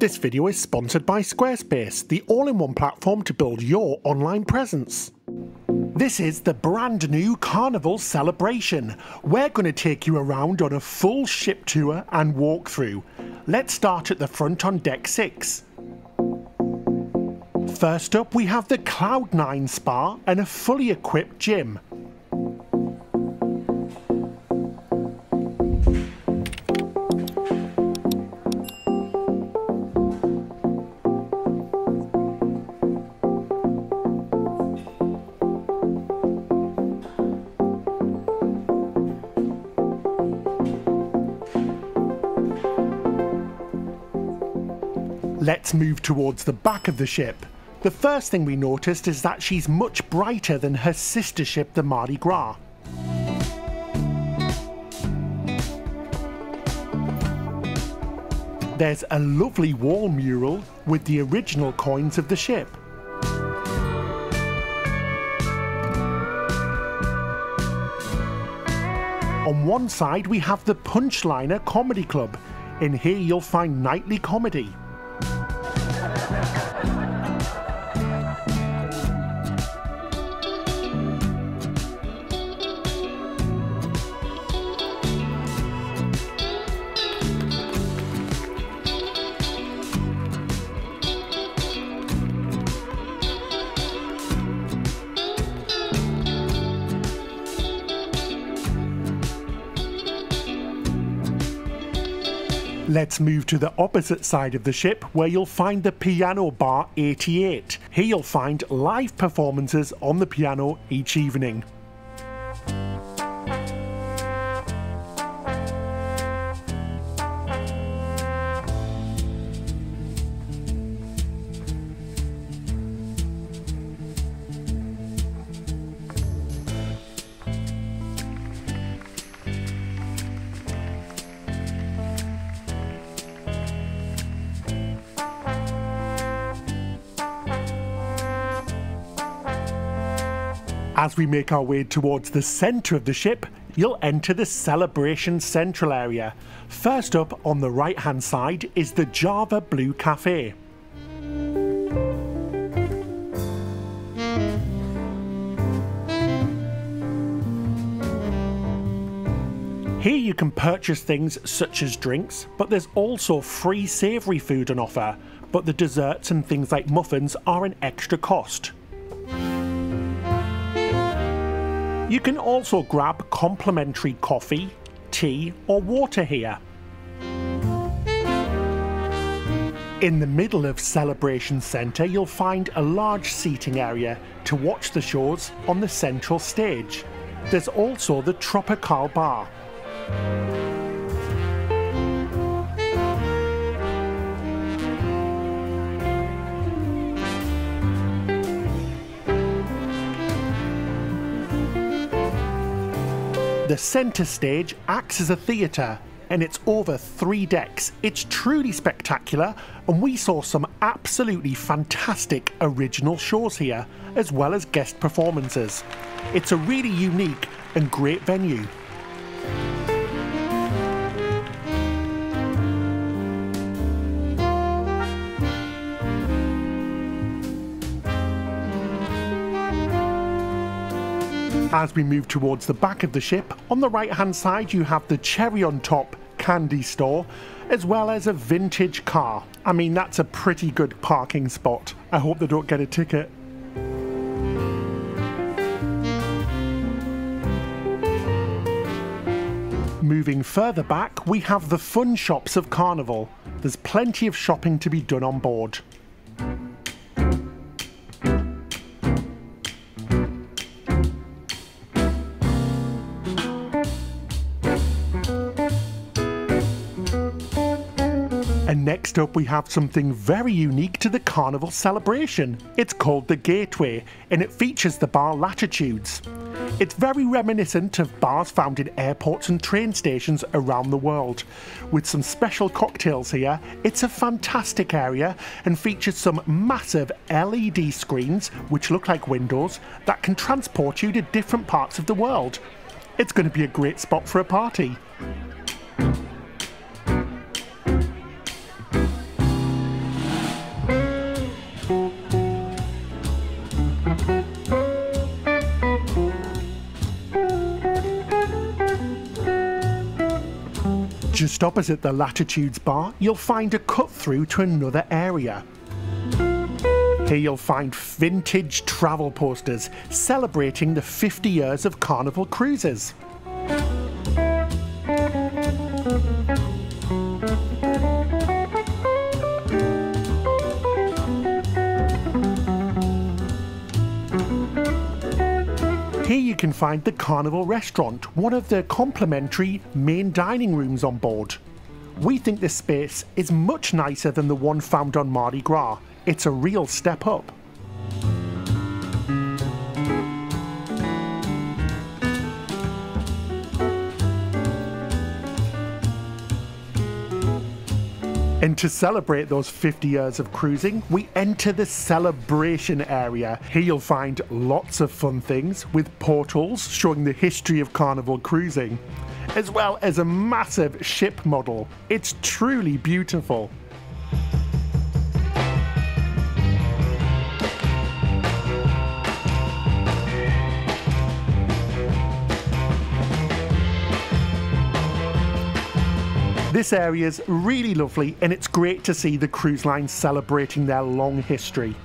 This video is sponsored by Squarespace, the all-in-one platform to build your online presence. This is the brand new Carnival celebration. We're going to take you around on a full ship tour and walkthrough. Let's start at the front on deck 6. First up we have the Cloud9 Spa and a fully equipped gym. Let's move towards the back of the ship. The first thing we noticed is that she's much brighter than her sister ship, the Mardi Gras. There's a lovely wall mural with the original coins of the ship. On one side we have the Punchliner Comedy Club. In here you'll find nightly comedy. Let's move to the opposite side of the ship where you'll find the Piano Bar 88. Here you'll find live performances on the piano each evening. As we make our way towards the centre of the ship, you'll enter the Celebration Central area. First up on the right hand side is the Java Blue Cafe. Here you can purchase things such as drinks, but there's also free savoury food on offer, but the desserts and things like muffins are an extra cost. You can also grab complimentary coffee, tea or water here. In the middle of Celebration Centre you'll find a large seating area to watch the shows on the central stage. There's also the Tropical Bar. The centre stage acts as a theatre and it's over three decks. It's truly spectacular and we saw some absolutely fantastic original shows here as well as guest performances. It's a really unique and great venue. As we move towards the back of the ship, on the right hand side you have the cherry on top candy store, as well as a vintage car. I mean, that's a pretty good parking spot. I hope they don't get a ticket. Moving further back, we have the fun shops of Carnival. There's plenty of shopping to be done on board. Next up we have something very unique to the carnival celebration. It's called the Gateway and it features the bar Latitudes. It's very reminiscent of bars found in airports and train stations around the world. With some special cocktails here, it's a fantastic area and features some massive LED screens which look like windows that can transport you to different parts of the world. It's going to be a great spot for a party. Just opposite the Latitudes bar, you'll find a cut through to another area. Here you'll find vintage travel posters celebrating the 50 years of Carnival cruises. Find the Carnivale restaurant, one of the complimentary main dining rooms on board. We think this space is much nicer than the one found on Mardi Gras. It's a real step up. And to celebrate those 50 years of cruising, we enter the celebration area. Here you'll find lots of fun things with portals showing the history of Carnival cruising, as well as a massive ship model. It's truly beautiful. This area is really lovely and it's great to see the cruise line celebrating their long history.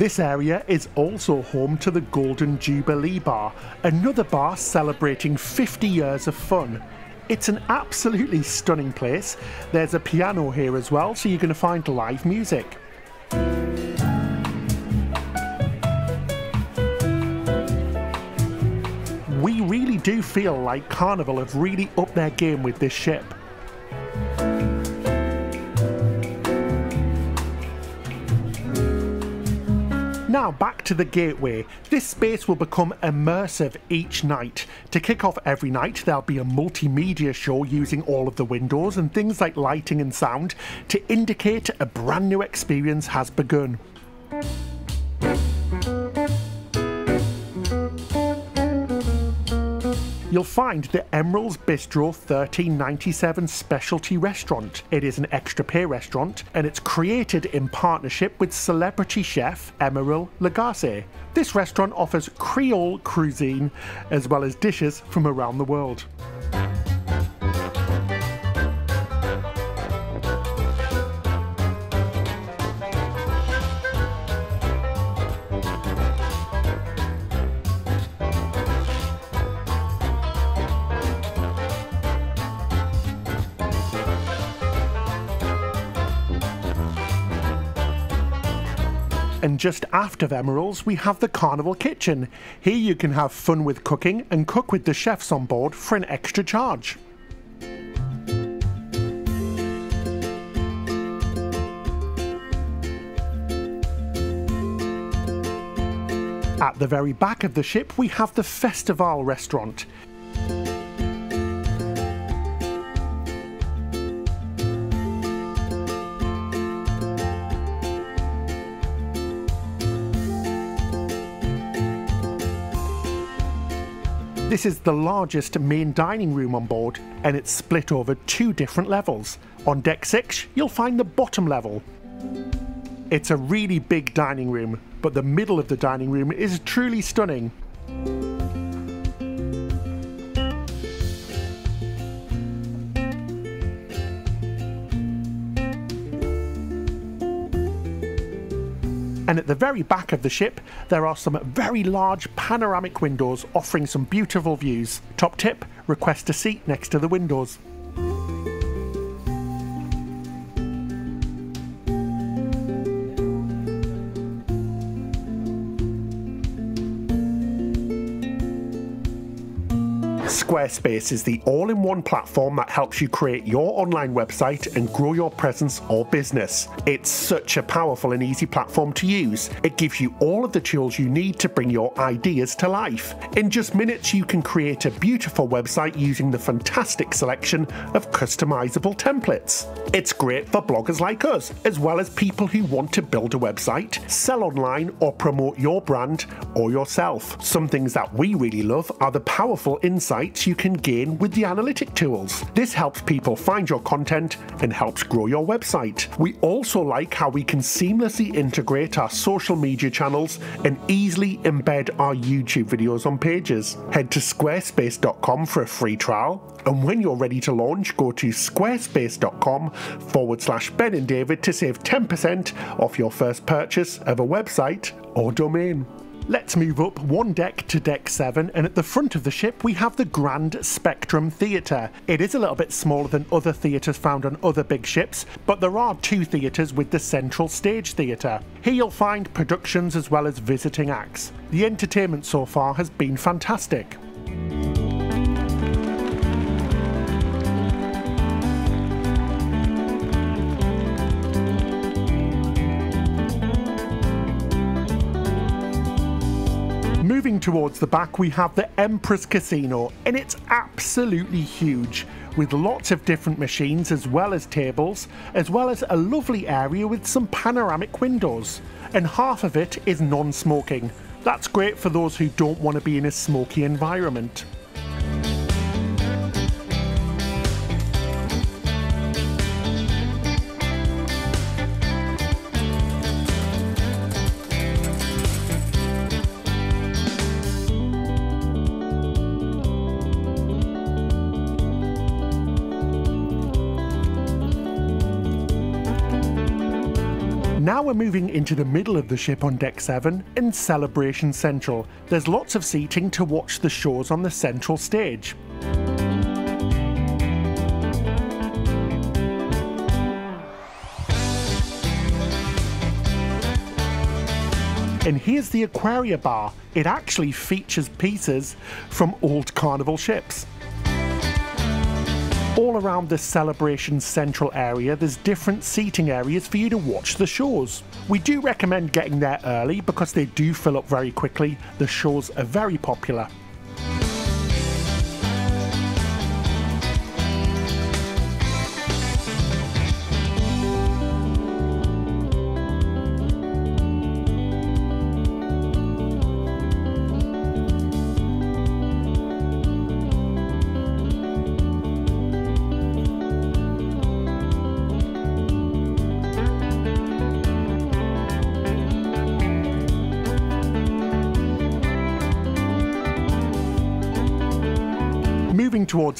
This area is also home to the Golden Jubilee Bar, another bar celebrating 50 years of fun. It's an absolutely stunning place. There's a piano here as well, so you're going to find live music. Do feel like Carnival have really upped their game with this ship. Now back to the gateway. This space will become immersive each night. To kick off every night, there'll be a multimedia show using all of the windows and things like lighting and sound to indicate a brand new experience has begun. You'll find the Emeril's Bistro 1397 specialty restaurant. It is an extra pay restaurant and it's created in partnership with celebrity chef Emeril Lagasse. This restaurant offers Creole cuisine as well as dishes from around the world. Just after Emeril's, we have the Carnival Kitchen. Here you can have fun with cooking and cook with the chefs on board for an extra charge. At the very back of the ship, we have the Festival restaurant. This is the largest main dining room on board and it's split over two different levels. On deck 6 you'll find the bottom level. It's a really big dining room, but the middle of the dining room is truly stunning. And at the very back of the ship, there are some very large panoramic windows offering some beautiful views. Top tip, request a seat next to the windows. Squarespace is the all in one platform that helps you create your online website and grow your presence or business. It's such a powerful and easy platform to use. It gives you all of the tools you need to bring your ideas to life. In just minutes, you can create a beautiful website using the fantastic selection of customizable templates. It's great for bloggers like us, as well as people who want to build a website, sell online, or promote your brand or yourself. Some things that we really love are the powerful insights insights you can gain with the analytic tools. This helps people find your content and helps grow your website. We also like how we can seamlessly integrate our social media channels and easily embed our YouTube videos on pages. Head to squarespace.com for a free trial, and when you're ready to launch, go to squarespace.com forward slash Ben and David to save 10% off your first purchase of a website or domain. Let's move up one deck to deck 7 and at the front of the ship we have the Grand Spectrum Theatre. It is a little bit smaller than other theatres found on other big ships, but there are two theatres with the Central Stage Theatre. Here you'll find productions as well as visiting acts. The entertainment so far has been fantastic. Towards the back, we have the Empress Casino, and it's absolutely huge, with lots of different machines as well as tables, as well as a lovely area with some panoramic windows. And half of it is non smoking. That's great for those who don't want to be in a smoky environment. Now we're moving into the middle of the ship on deck 7 in Celebration Central. There's lots of seating to watch the shows on the central stage. And here's the Aquaria Bar. It actually features pieces from old carnival ships all around this celebration central area there's different seating areas for you to watch the shows. We do recommend getting there early because they do fill up very quickly, the shows are very popular.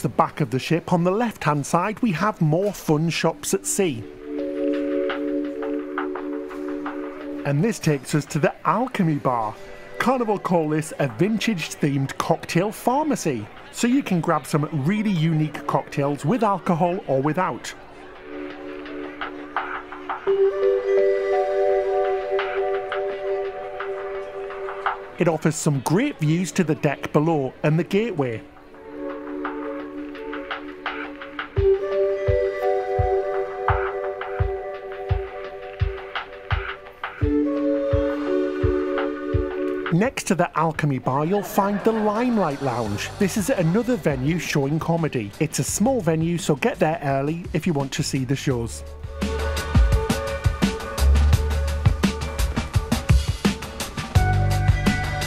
Towards the back of the ship, on the left hand side we have more fun shops at sea. And this takes us to the Alchemy Bar. Carnival call this a vintage themed cocktail pharmacy. So you can grab some really unique cocktails with alcohol or without. It offers some great views to the deck below and the gateway, Next to the Alchemy Bar, you'll find the Limelight Lounge. This is another venue showing comedy. It's a small venue, so get there early if you want to see the shows.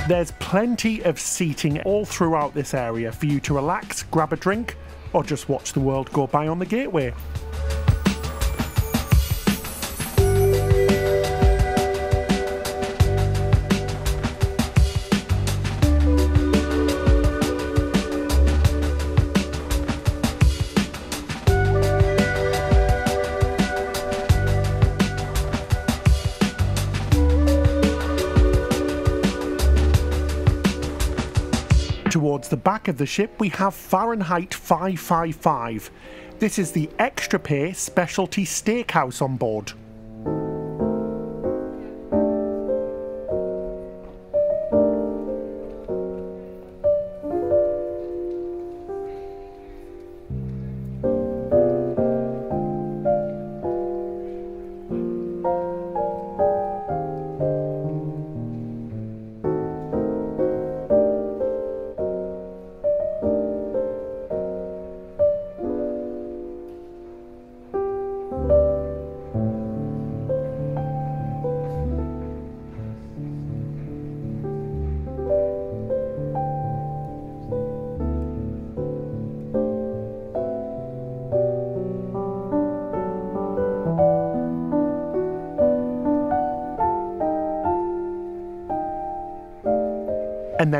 There's plenty of seating all throughout this area for you to relax, grab a drink, or just watch the world go by on the gateway. Towards the back of the ship we have Fahrenheit 555. This is the extra pay specialty steakhouse on board.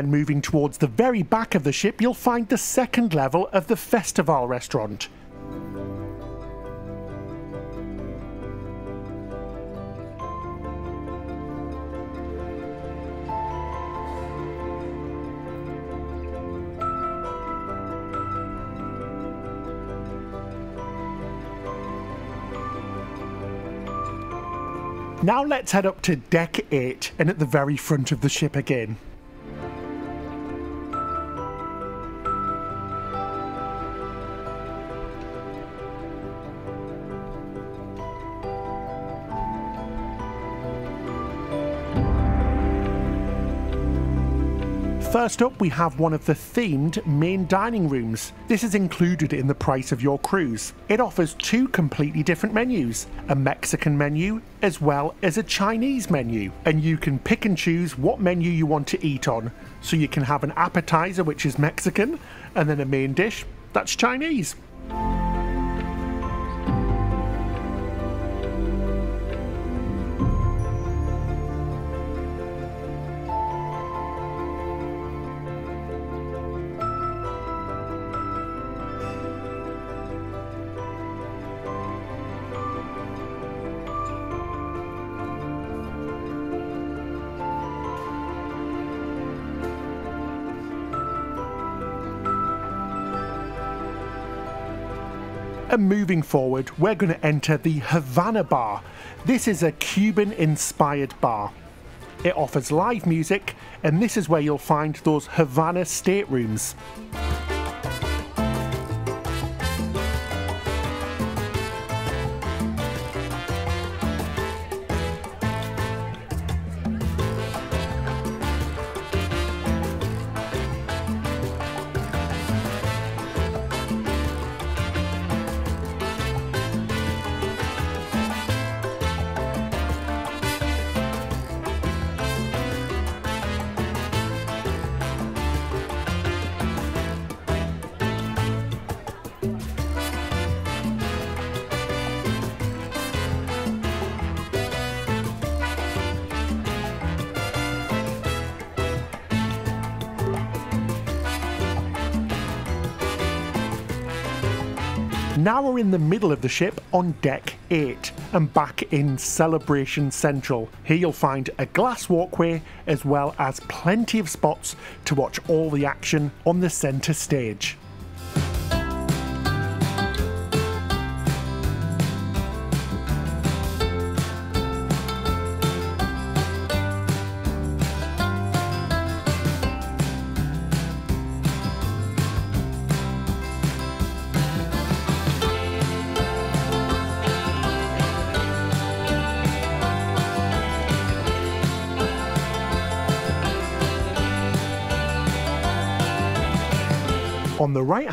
Moving towards the very back of the ship, you'll find the second level of the Festival restaurant. Now let's head up to deck 8 and at the very front of the ship again. First up, we have one of the themed main dining rooms. This is included in the price of your cruise. It offers two completely different menus a Mexican menu as well as a Chinese menu. And you can pick and choose what menu you want to eat on. So you can have an appetizer, which is Mexican, and then a main dish that's Chinese. And moving forward, we're going to enter the Havana Bar. This is a Cuban inspired bar. It offers live music, and this is where you'll find those Havana staterooms. The middle of the ship on deck 8 and back in Celebration Central. Here you'll find a glass walkway as well as plenty of spots to watch all the action on the centre stage.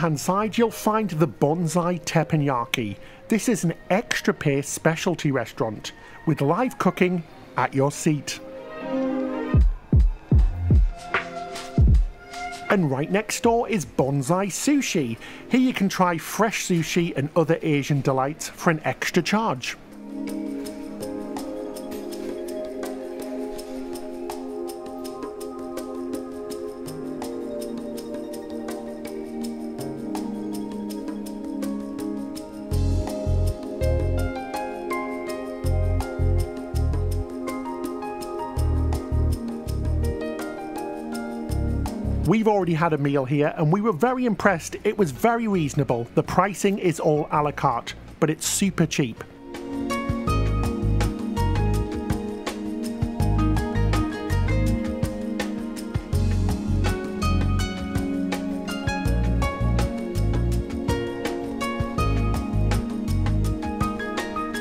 Hand side, you'll find the Bonsai Teppanyaki. This is an extra pay specialty restaurant with live cooking at your seat. And right next door is Bonsai Sushi. Here you can try fresh sushi and other Asian delights for an extra charge. We've already had a meal here and we were very impressed. It was very reasonable. The pricing is all a la carte, but it's super cheap.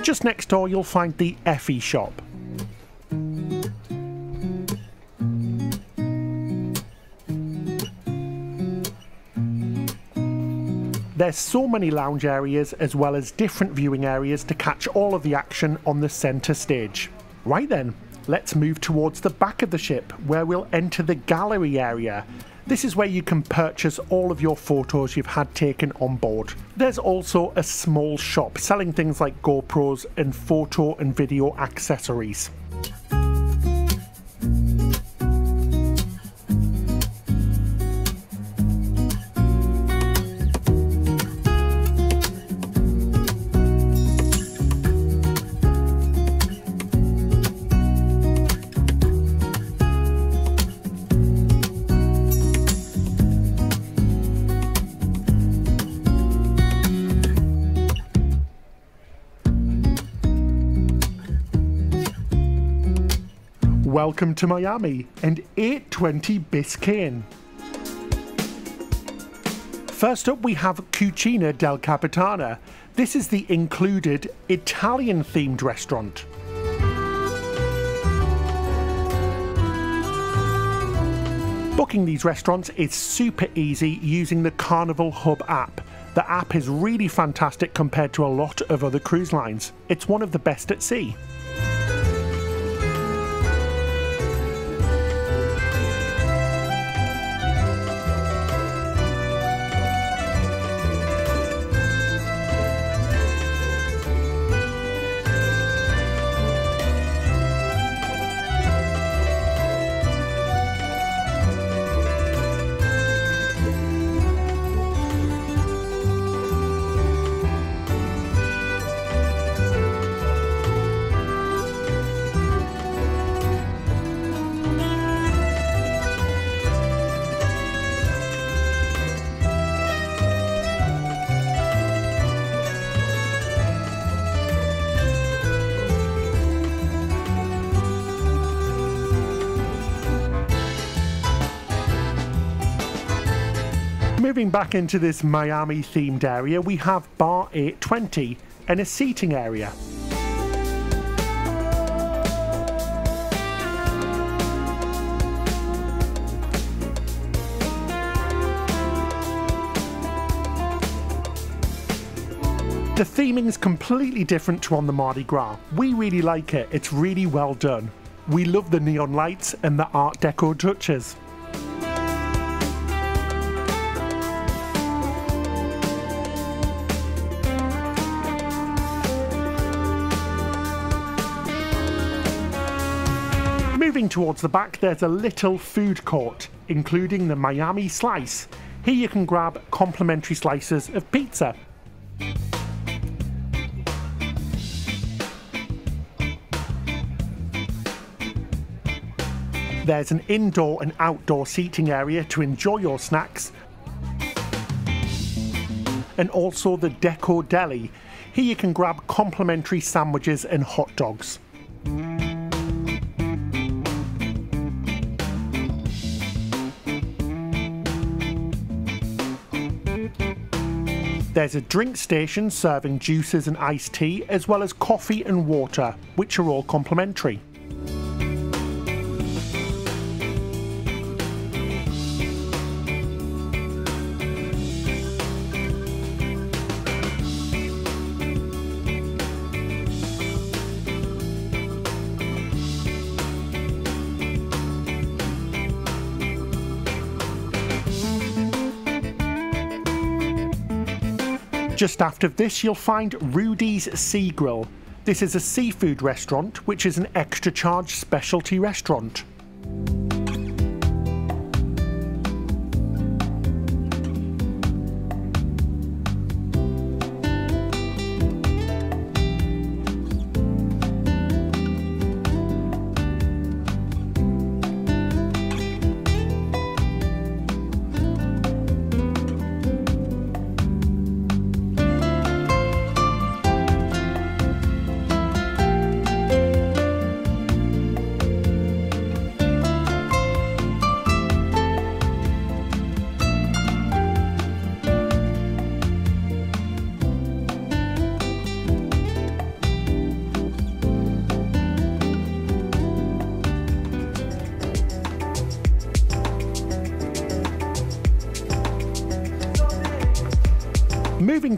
Just next door you'll find the Effy shop. There's so many lounge areas as well as different viewing areas to catch all of the action on the centre stage. Right then, let's move towards the back of the ship where we'll enter the gallery area. This is where you can purchase all of your photos you've had taken on board. There's also a small shop selling things like GoPros and photo and video accessories. Welcome to Miami and 820 Biscayne. First up we have Cucina del Capitano. This is the included Italian themed restaurant. Booking these restaurants is super easy using the Carnival Hub app. The app is really fantastic compared to a lot of other cruise lines. It's one of the best at sea. Moving back into this Miami themed area, we have Bar 820 and a seating area. The theming is completely different to on the Mardi Gras. We really like it, it's really well done. We love the neon lights and the Art Deco touches. Moving towards the back, there's a little food court, including the Miami Slice. Here you can grab complimentary slices of pizza. There's an indoor and outdoor seating area to enjoy your snacks. And also the Deco Deli. Here you can grab complimentary sandwiches and hot dogs. There's a drink station serving juices and iced tea, as well as coffee and water, which are all complimentary. Just after this, you'll find Rudi's Sea Grill. This is a seafood restaurant, which is an extra charge specialty restaurant.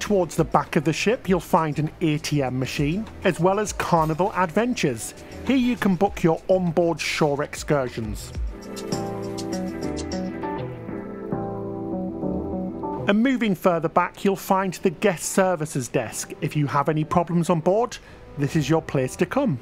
Towards the back of the ship, you'll find an ATM machine, as well as Carnival Adventures. Here you can book your onboard shore excursions. And moving further back, you'll find the guest services desk. If you have any problems on board, this is your place to come.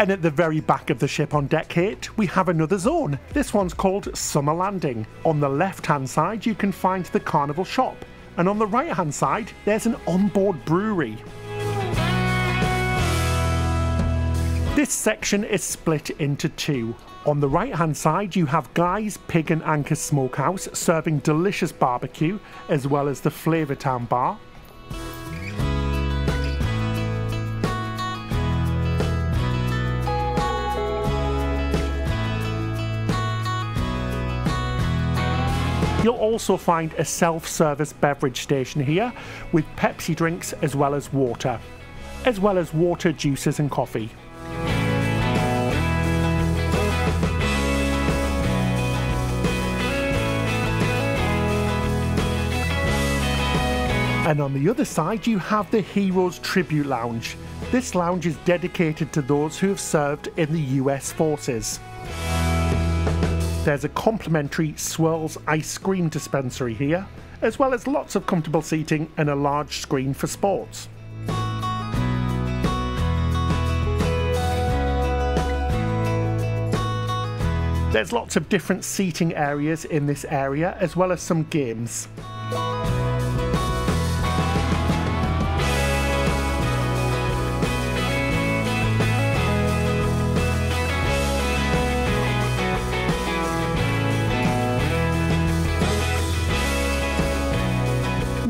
And at the very back of the ship on deck 8, we have another zone. This one's called Summer Landing. On the left hand side, you can find the Carnival shop. And on the right hand side, there's an onboard brewery. This section is split into two. On the right hand side, you have Guy's Pig and Anchor Smokehouse serving delicious barbecue as well as the Flavortown Bar. You'll also find a self-service beverage station here with Pepsi drinks as well as water, as well as water, juices and coffee. And on the other side, you have the Heroes Tribute Lounge. This lounge is dedicated to those who have served in the US forces. There's a complimentary Swirls ice cream dispensary here, as well as lots of comfortable seating and a large screen for sports. There's lots of different seating areas in this area, as well as some games.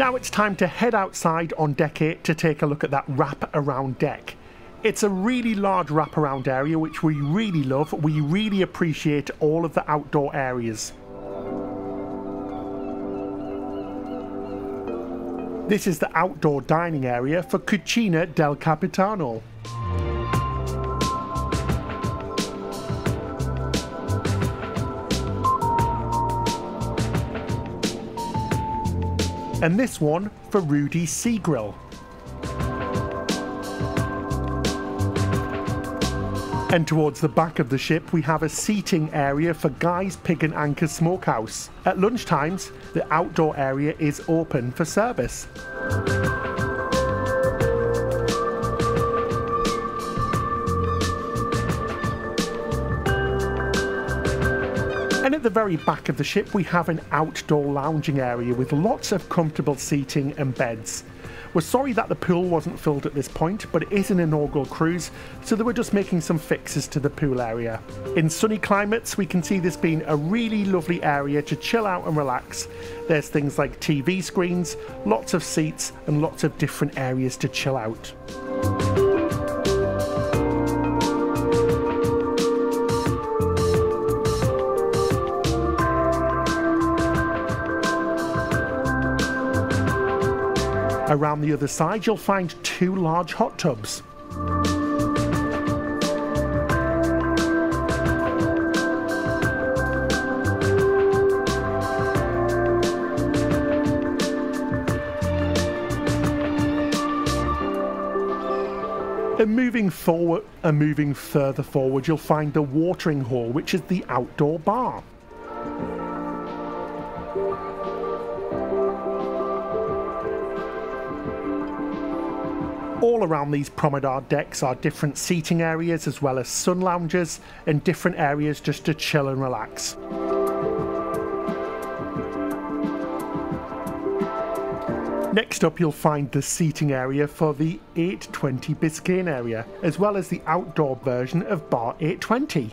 Now it's time to head outside on deck 8 to take a look at that wrap around deck. It's a really large wraparound area which we really love. We really appreciate all of the outdoor areas. This is the outdoor dining area for Cucina del Capitano. And this one for Rudi Sea Grill. And towards the back of the ship, we have a seating area for Guy's Pig and Anchor Smokehouse. At lunchtimes, the outdoor area is open for service. At the very back of the ship, we have an outdoor lounging area with lots of comfortable seating and beds. We're sorry that the pool wasn't filled at this point, but it is an inaugural cruise, so they were just making some fixes to the pool area. In sunny climates, we can see this being a really lovely area to chill out and relax. There's things like TV screens, lots of seats, and lots of different areas to chill out. Around the other side, you'll find two large hot tubs. And moving forward and moving further forward, you'll find the watering hole, which is the outdoor bar. All around these promenade decks are different seating areas as well as sun lounges and different areas just to chill and relax. Next up you'll find the seating area for the 820 Biscayne area, as well as the outdoor version of Bar 820.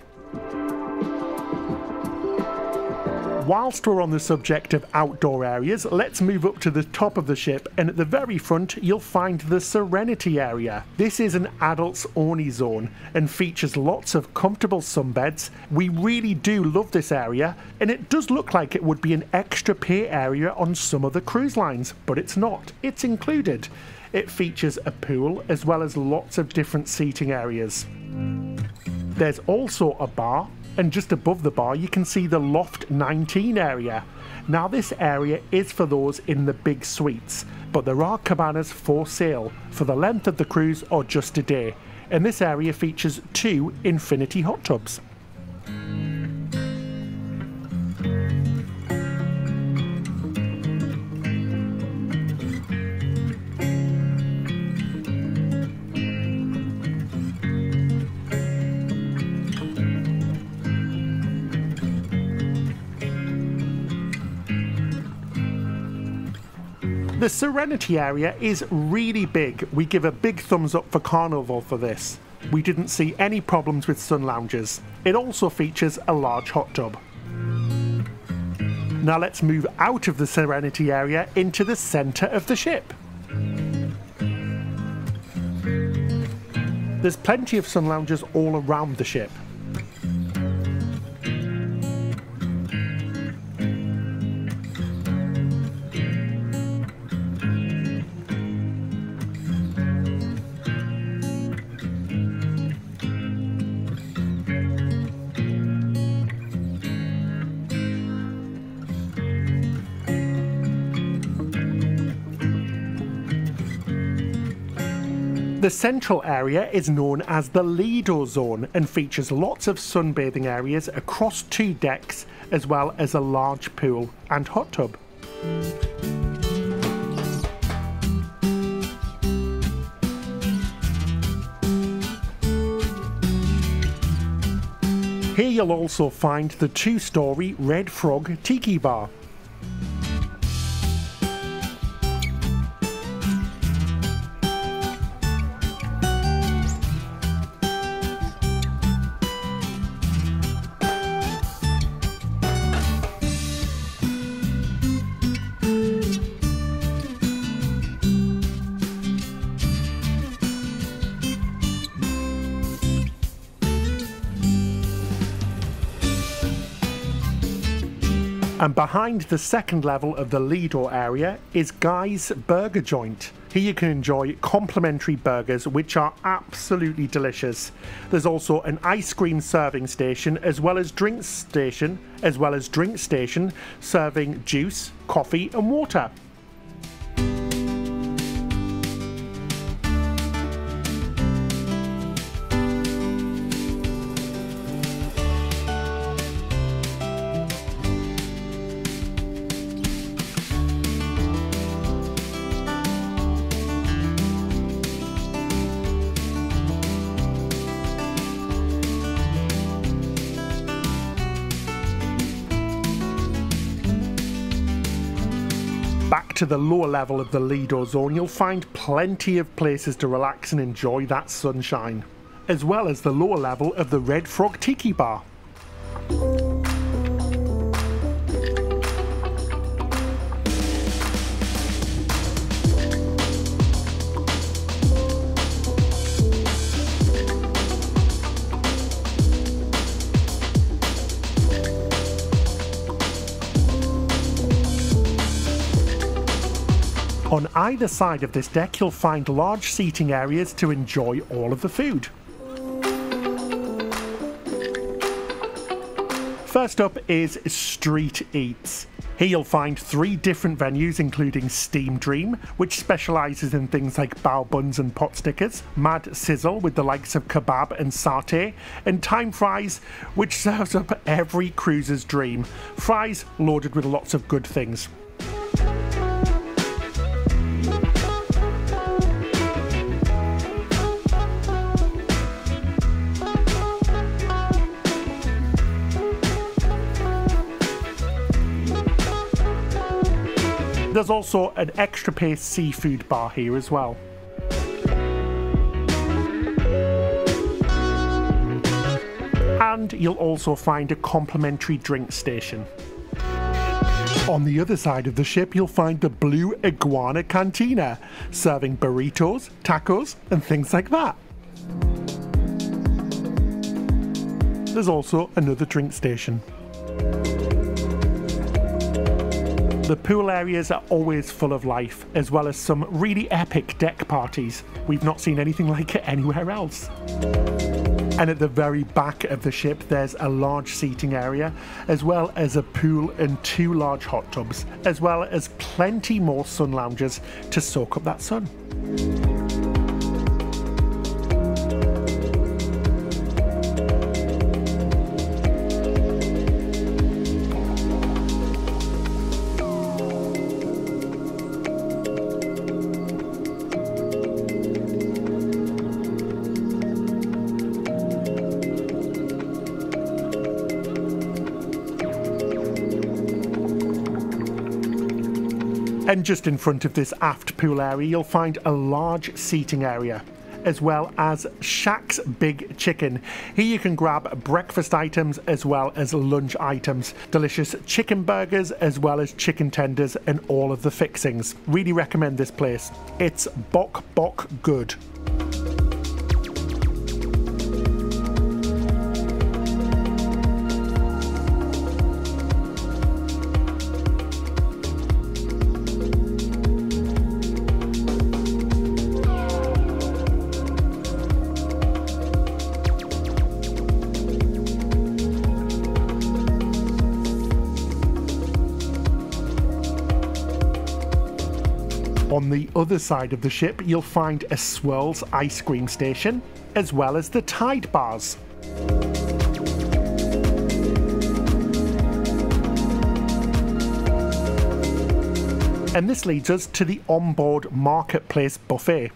Whilst we're on the subject of outdoor areas, let's move up to the top of the ship and at the very front you'll find the Serenity area. This is an adults only zone and features lots of comfortable sunbeds. We really do love this area and it does look like it would be an extra pay area on some of the cruise lines, but it's not. It's included. It features a pool as well as lots of different seating areas. There's also a bar and just above the bar you can see the Loft 19 area. Now this area is for those in the big suites, but there are cabanas for sale for the length of the cruise or just a day, and this area features two infinity hot tubs. The Serenity area is really big. We give a big thumbs up for Carnival for this. we didn't see any problems with sun loungers. It also features a large hot tub. Now let's move out of the Serenity area into the centre of the ship. There's plenty of sun loungers all around the ship. The central area is known as the Lido Zone and features lots of sunbathing areas across two decks as well as a large pool and hot tub. Here you'll also find the two-storey Red Frog Tiki Bar. And behind the second level of the Lido area is Guy's Burger Joint. Here you can enjoy complimentary burgers which are absolutely delicious. There's also an ice cream serving station as well as drinks station, as well as drink station serving juice, coffee and water. To the lower level of the Lido zone, you'll find plenty of places to relax and enjoy that sunshine, as well as the lower level of the Red Frog Tiki Bar. On either side of this deck you'll find large seating areas to enjoy all of the food. First up is Street Eats. Here you'll find three different venues including Steam Dream, which specialises in things like bao buns and pot stickers, Mad Sizzle with the likes of kebab and satay, and Time Fries, which serves up every cruiser's dream. Fries loaded with lots of good things. There's also an extra pace seafood bar here as well. And you'll also find a complimentary drink station. On the other side of the ship, you'll find the Blue Iguana Cantina, serving burritos, tacos, and things like that. There's also another drink station. The pool areas are always full of life, as well as some really epic deck parties. We've not seen anything like it anywhere else. And at the very back of the ship, there's a large seating area, as well as a pool and two large hot tubs, as well as plenty more sun lounges to soak up that sun. Just in front of this aft pool area, you'll find a large seating area, as well as Shaq's Big Chicken. Here you can grab breakfast items as well as lunch items, delicious chicken burgers as well as chicken tenders and all of the fixings. Really recommend this place. It's bok bok good. The other side of the ship, you'll find a Swirls ice cream station, as well as the Tide bars. And this leads us to the onboard marketplace buffet.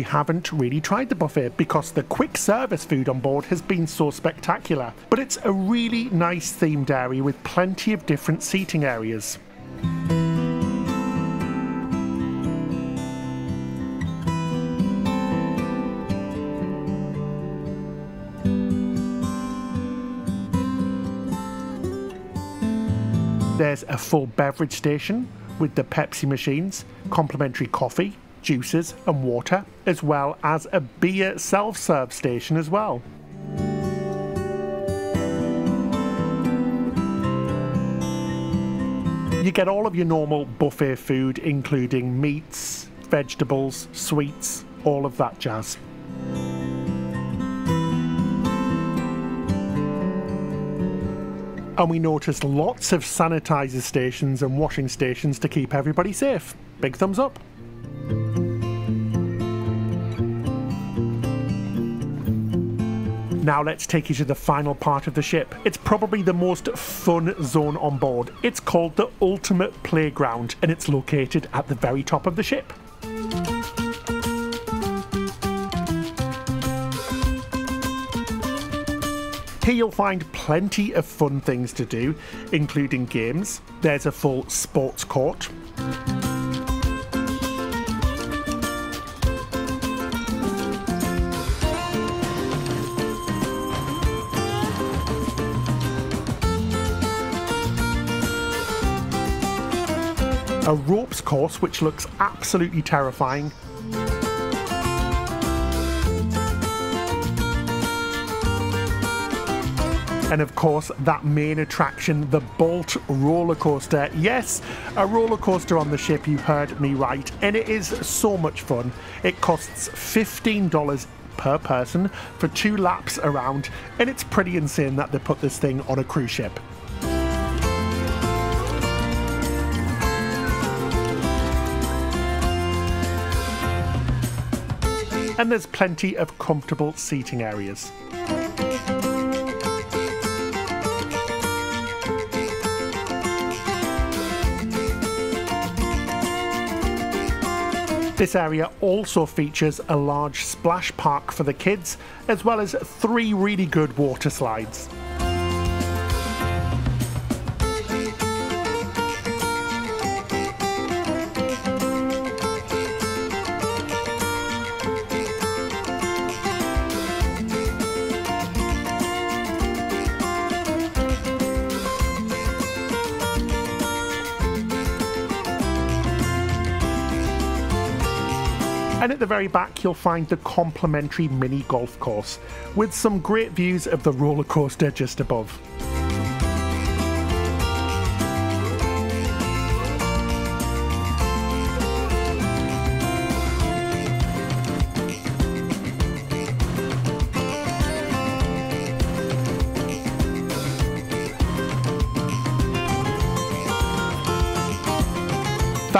We haven't really tried the buffet because the quick service food on board has been so spectacular. But it's a really nice themed area with plenty of different seating areas. There's a full beverage station with the Pepsi machines, complimentary coffee, juices and water, as well as a beer self-serve station as well. You get all of your normal buffet food, including meats, vegetables, sweets, all of that jazz. And we noticed lots of sanitizer stations and washing stations to keep everybody safe. Big thumbs up. Now let's take you to the final part of the ship. It's probably the most fun zone on board. It's called the Ultimate Playground and it's located at the very top of the ship. Here you'll find plenty of fun things to do, including games. There's a full sports court. A ropes course which looks absolutely terrifying. And of course, that main attraction, the Bolt roller coaster. Yes, a roller coaster on the ship, you heard me right. And it is so much fun. It costs $15 per person for two laps around, and it's pretty insane that they put this thing on a cruise ship. And there's plenty of comfortable seating areas. This area also features a large splash park for the kids, as well as three really good water slides. And at the very back, you'll find the complimentary mini golf course with some great views of the roller coaster just above.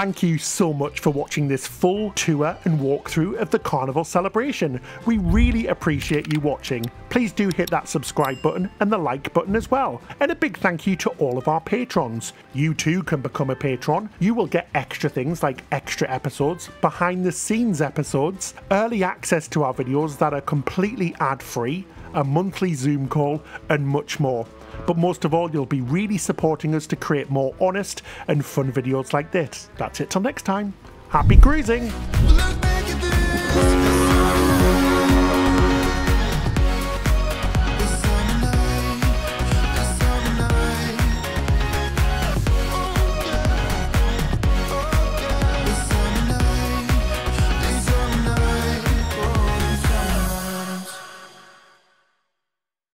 Thank you so much for watching this full tour and walkthrough of the Carnival celebration. We really appreciate you watching. Please do hit that subscribe button and the like button as well. And a big thank you to all of our patrons. You too can become a patron. You will get extra things like extra episodes, behind the scenes episodes, early access to our videos that are completely ad free, a monthly Zoom call, and much more. But most of all, you'll be really supporting us to create more honest and fun videos like this. That's it till next time. Happy cruising!